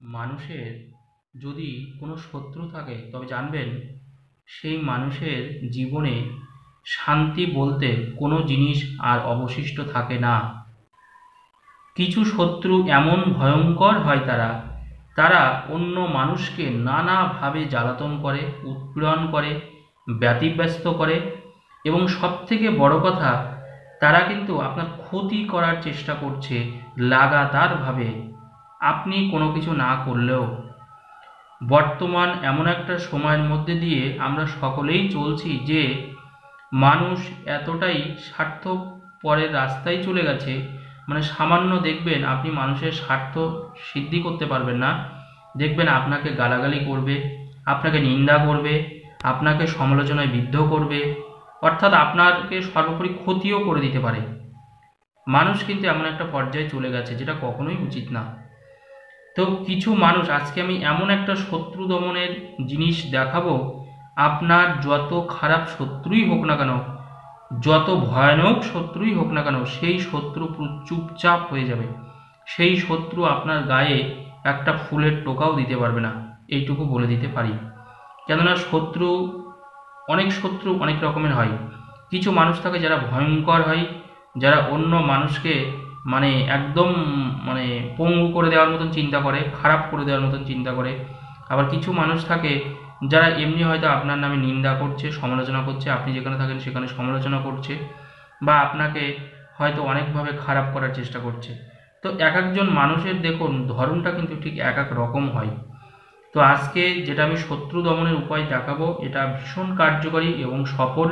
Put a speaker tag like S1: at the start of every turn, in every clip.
S1: মানুষের যদি কোনো শত্রু থাকে, তবে জানবেন সেই মানুষের জীবনে শান্তি বলতে কোনো জিনিস আর অবশিষ্ট থাকে না। কিছু শত্রু এমন ভয়ঙ্কর হয় তারা তারা অন্য মানুষকে নানাভাবে জ্বালাতন করে, উৎপীড়ন করে, ব্যতিব্যস্ত করে এবং সবথেকে বড় কথা, তারা কিন্তু আপনার ক্ষতি করার চেষ্টা করছে, লাগাতারভাবে। আপনি কোনো কিছু না করলেও বর্তমান এমন একটা সময়ের মধ্যে দিয়ে আমরা সকলেই চলছি যে মানুষ এতটাই স্বার্থ পরের রাস্তায় চলে গেছে। মানে সামান্য দেখবেন আপনি মানুষের স্বার্থ সিদ্ধি করতে পারবেন না। দেখবেন আপনাকে গালাগালি করবে, আপনাকে নিন্দা করবে, আপনাকে সমালোচনায় বিদ্ধ করবে, অর্থাৎ আপনাকে সর্বোপরি ক্ষতিও করে দিতে পারে। মানুষ কিন্তু এমন একটা পর্যায়ে চলে গেছে যেটা কখনোই উচিত না। তো কিছু মানুষ, আজকে আমি এমন একটা শত্রু দমনের জিনিস দেখাবো। আপনার যত খারাপ শত্রুই হোক না কেন, যত ভয়ানক শত্রুই হোক না কেন, সেই শত্রু চুপচাপ হয়ে যাবে। সেই শত্রু আপনার গায়ে একটা ফুলের টোকাও দিতে পারবে না, এইটুকু বলে দিতে পারি। কেননা শত্রু, অনেক শত্রু অনেক রকমের হয়। কিছু মানুষ থাকে যারা ভয়ঙ্কর হয়, যারা অন্য মানুষকে মানে একদম মানে পঙ্গু করে দেওয়ার মতন চিন্তা করে, খারাপ করে দেওয়ার মতন চিন্তা করে। আবার কিছু মানুষ থাকে যারা এমনি হয়তো আপনার নামে নিন্দা করছে, সমালোচনা করছে, আপনি যেখানে থাকেন সেখানে সমালোচনা করছে বা আপনাকে হয়তো অনেকভাবে খারাপ করার চেষ্টা করছে। তো এক একজন মানুষের দেখুন, ধরনটা কিন্তু ঠিক এক এক রকম হয়। তো আজকে যেটা আমি শত্রু দমনের উপায় দেখাবো, এটা ভীষণ কার্যকরী এবং সফল।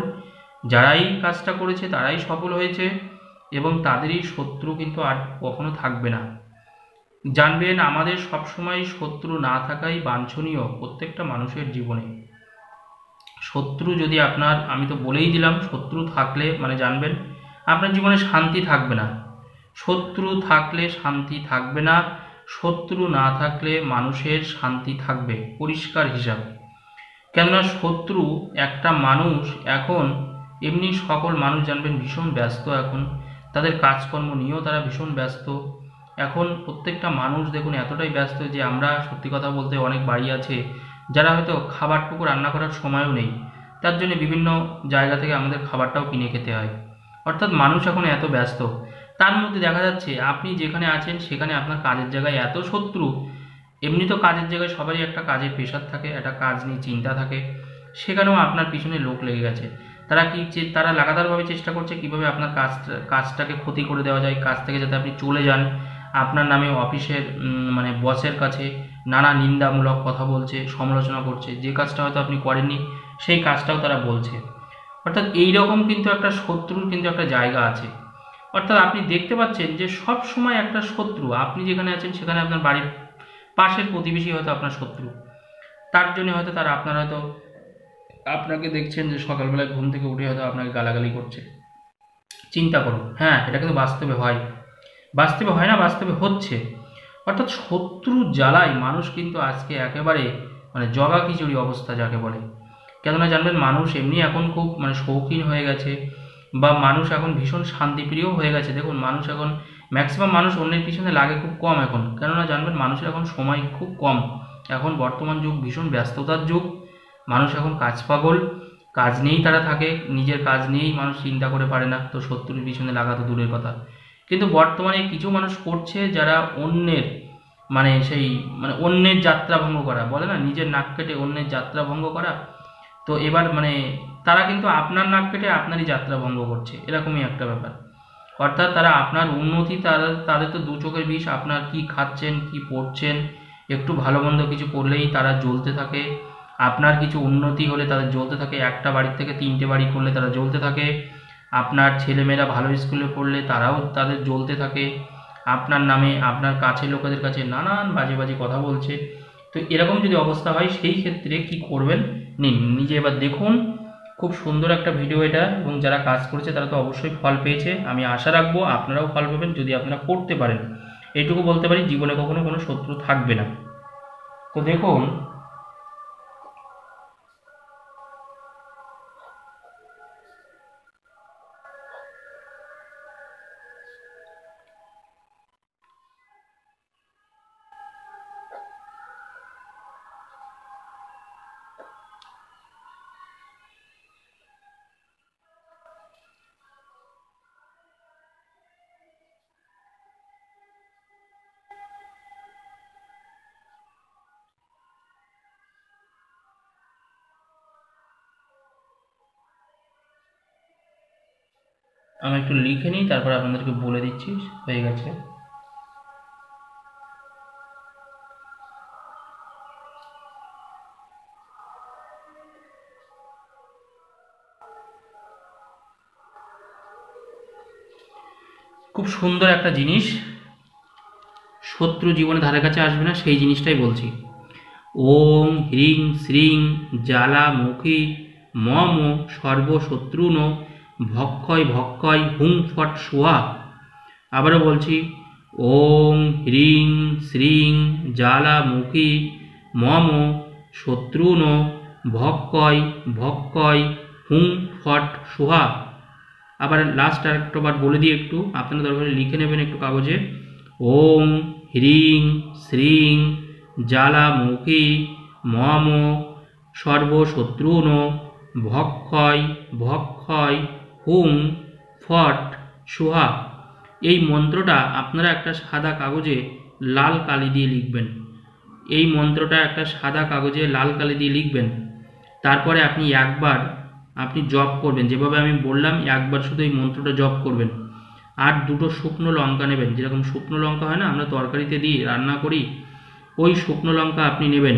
S1: যারাই কাজটা করেছে তারাই সফল হয়েছে। এবং তাদেরই শত্রু কিন্তু আর কখনো থাকবে না। জানবেন, আমাদের সবসময় শত্রু না থাকাই বাঞ্ছনীয় প্রত্যেকটা মানুষের জীবনে। শত্রু যদি আপনার, আমি তো বলেই দিলাম, শত্রু থাকলে মানে জানবেন, আপনার জীবনে শান্তি থাকবে না। শত্রু থাকলে শান্তি থাকবে না, শত্রু না থাকলে মানুষের শান্তি থাকবে, পরিষ্কার হিসাব। কেননা শত্রু একটা মানুষ, এখন এমনি সকল মানুষ জানবেন ভীষণ ব্যস্ত এখন। তাদের কাজকর্ম নিয়েও তারা ভীষণ ব্যস্ত। এখন প্রত্যেকটা মানুষ দেখুন এতটাই ব্যস্ত যে আমরা সত্যি কথা বলতে অনেক বাড়ি আছে যারা হয়তো খাবারটুকু রান্না করার সময়ও নেই। তার জন্য বিভিন্ন জায়গা থেকে আমাদের খাবারটাও কিনে খেতে হয়। অর্থাৎ মানুষ এখন এত ব্যস্ত। তার মধ্যে দেখা যাচ্ছে আপনি যেখানে আছেন সেখানে আপনার কাজের জায়গায় এত শত্রু, এমনি তো কাজের জায়গায় সবারই একটা কাজের প্রেশার থাকে, একটা কাজ নিয়ে চিন্তা থাকে, সেখানেও আপনার পিছনে লোক লেগে গেছে। তারা কি তারা লাগাতারভাবে চেষ্টা করছে কীভাবে আপনার কাজ কাজটাকে ক্ষতি করে দেওয়া যায়, কাজ থেকে যাতে আপনি চলে যান? আপনার নামে অফিসের মানে বসের কাছে নানা নিন্দামূলক কথা বলছে, সমালোচনা করছে, যে কাজটা হয়তো আপনি করেননি, সেই কাজটাও তারা বলছে। অর্থাৎ এই রকম কিন্তু একটা শত্রুর কিন্তু একটা জায়গা আছে। অর্থাৎ আপনি দেখতে পাচ্ছেন যে সব সময় একটা শত্রু, আপনি যেখানে আছেন সেখানে আপনার বাড়ির পাশের প্রতিবেশী হয়তো আপনার শত্রু। তার জন্য হয়তো তারা আপনার হয়তো আপনাকে দেখছেন যে সকালবেলায় ঘুম থেকে উঠে হয়তো আপনাকে গালাগালি করছে। চিন্তা করুন হ্যাঁ এটা কিন্তু বাস্তবে হয়। বাস্তবে হয় না, বাস্তবে হচ্ছে। অর্থাৎ শত্রু জ্বালায় মানুষ কিন্তু আজকে একেবারে মানে জগা খিচুড়ি অবস্থা যাকে বলে। কেননা জানবেন, মানুষ এমনি এখন খুব মানে শৌখিন হয়ে গেছে বা মানুষ এখন ভীষণ শান্তিপ্রিয় হয়ে গেছে। দেখুন, মানুষ এখন ম্যাক্সিমাম মানুষ অন্যের পিছনে লাগে খুব কম এখন। কেননা জানবেন, মানুষের এখন সময় খুব কম। এখন বর্তমান যুগ ভীষণ ব্যস্ততার যুগ। মানুষ এখন কাজ পাগল, কাজ নিয়েই তারা থাকে, নিজের কাজ নিয়েই মানুষ চিন্তা করে পারে না, তো শত্রুর পিছনে লাগা তো দূরের কথা। কিন্তু বর্তমানে কিছু মানুষ করছে যারা অন্যের মানে সেই মানে অন্যের যাত্রা ভঙ্গ করা, বলে না? নিজের নাক কেটে অন্যের যাত্রা ভঙ্গ করা। তো এবার মানে তারা কিন্তু আপনার নাক কেটে আপনারই যাত্রা ভঙ্গ করছে, এরকমই একটা ব্যাপার। অর্থাৎ তারা আপনার উন্নতি, তারা, তাদের তো দু চোখের বিষ, আপনার কি খাচ্ছেন, কি পড়ছেন, একটু ভালো মন্দ কিছু করলেই তারা জ্বলতে থাকে। আপনার কিছু উন্নতি হলে তাদের জ্বলতে থাকে, একটা বাড়ির থেকে তিনটে বাড়ি করলে তারা জ্বলতে থাকে। আপনার ছেলেমেয়েরা ভালো স্কুলে পড়লে তারাও তাদের জ্বলতে থাকে। আপনার নামে, আপনার কাছের লোকেদের কাছে নানান বাজে বাজে কথা বলছে। তো এরকম যদি অবস্থা হয়, সেই ক্ষেত্রে কি করবেন? নিন, নিজে এবার দেখুন। খুব সুন্দর একটা ভিডিও এটা এবং যারা কাজ করেছে তারা তো অবশ্যই ফল পেয়েছে। আমি আশা রাখব আপনারাও ফল পাবেন যদি আপনারা করতে পারেন। এইটুকু বলতে পারি, জীবনে কখনো কোনো শত্রু থাকবে না। তো দেখুন আমি একটু লিখে নিই, তারপর আপনাদেরকে বলে দিচ্ছি, হয়ে গেছে। খুব সুন্দর একটা জিনিস, শত্রু জীবনে ধারে কাছে আসবে না, সেই জিনিসটাই বলছি। ওম হ্রিং শ্রিং জ্বালামুখী মম সর্বশত্রুন ভক্ষয় ভক্ষয় হুং ফট সোয়া আবারও বলছি ওম হ্রিং শ্রিং জ্বালামুখী মম শত্রুন ভক্ষয় ভক্ষয় হুং ফট সোহা আবার লাস্ট আর একটাবার বলে দিই একটু, আপনারা দরকার লিখে নেবেন একটু কাগজে। ওম হ্রিং শ্রিং জ্বালামুখী মম সর্বশত্রুন ভক্ষয় ভক্ষয় হুং ফট, সুহা। এই মন্ত্রটা আপনারা একটা সাদা কাগজে লাল কালি দিয়ে লিখবেন। এই মন্ত্রটা একটা সাদা কাগজে লাল কালি দিয়ে লিখবেন। তারপরে আপনি একবার আপনি জপ করবেন। যেভাবে আমি বললাম, একবার শুধু এই মন্ত্রটা জপ করবেন। আর দুটো শুকনো লঙ্কা নেবেন। যেরকম শুকনো লঙ্কা হয় না, আমরা তরকারিতে দিই রান্না করি, ওই শুকনো লঙ্কা আপনি নেবেন।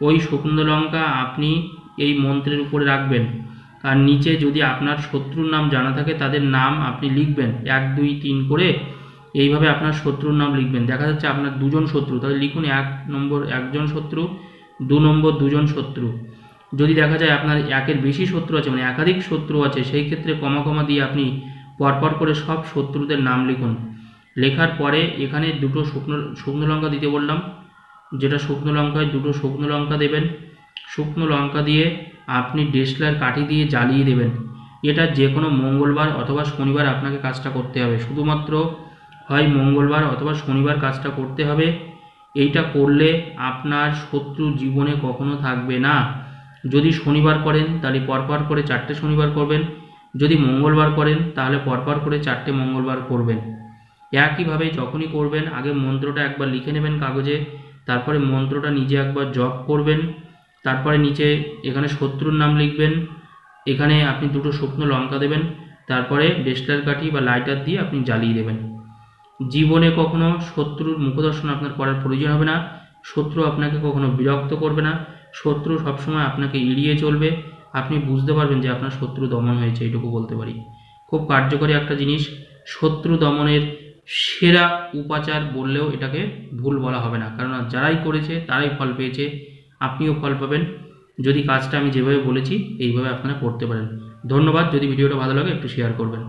S1: ওই শুকনো লঙ্কা আপনি এই মন্ত্রের উপরে রাখবেন। আর নিচে যদি আপনার শত্রুর নাম জানা থাকে, তাদের নাম আপনি লিখবেন। এক, দুই, তিন করে এইভাবে আপনার শত্রুর নাম লিখবেন। দেখা যাচ্ছে আপনার দুজন শত্রু, তাহলে লিখুন এক নম্বর একজন শত্রু, দু নম্বর দুজন শত্রু। যদি দেখা যায় আপনার একের বেশি শত্রু আছে মানে একাধিক শত্রু আছে, সেই ক্ষেত্রে কমা কমা দিয়ে আপনি পরপর করে সব শত্রুদের নাম লিখুন। লেখার পরে এখানে দুটো শুকনো শুকনো লঙ্কা দিতে বললাম। যেটা শুকনো লঙ্কায়, দুটো শুকনো লঙ্কা দেবেন। শুকনো লঙ্কা দিয়ে আপনি ডেসলার কাঠি দিয়ে জ্বালিয়ে দেবেন। এটা যে কোনো মঙ্গলবার অথবা শনিবার আপনাকে কাজটা করতে হবে। শুধুমাত্র হয় মঙ্গলবার অথবা শনিবার কাজটা করতে হবে। এইটা করলে আপনার শত্রু জীবনে কখনো থাকবে না। যদি শনিবার করেন, তাহলে পরপর করে চারটে শনিবার করবেন। যদি মঙ্গলবার করেন, তাহলে পরপর করে চারটে মঙ্গলবার করবেন। একইভাবে যখনই করবেন, আগে মন্ত্রটা একবার লিখে নেবেন কাগজে, তারপরে মন্ত্রটা নিজে একবার জপ করবেন। তারপরে নিচে এখানে শত্রুর নাম লিখবেন, এখানে আপনি দুটো শুকনো লঙ্কা দেবেন, তারপরে ডেস্টার কাঠি বা লাইটার দিয়ে আপনি জ্বালিয়ে দেবেন। জীবনে কখনো শত্রুর মুখদর্শন আপনার করার প্রয়োজন হবে না, শত্রু আপনাকে কখনো বিরক্ত করবে না, শত্রু সবসময় আপনাকে এড়িয়ে চলবে, আপনি বুঝতে পারবেন যে আপনার শত্রু দমন হয়েছে এইটুকু বলতে পারি। খুব কার্যকরী একটা জিনিস, শত্রু দমনের সেরা উপাচার বললেও এটাকে ভুল বলা হবে না কারণ যারাই করেছে তারাই ফল পেয়েছে আপনিও ফল পাবেন। যদি কাজটা আমি যেভাবে বলেছি, এইভাবে আপনারা করতে পারেন। ধন্যবাদ। যদি ভিডিওটা ভালো লাগে, একটু শেয়ার করবেন।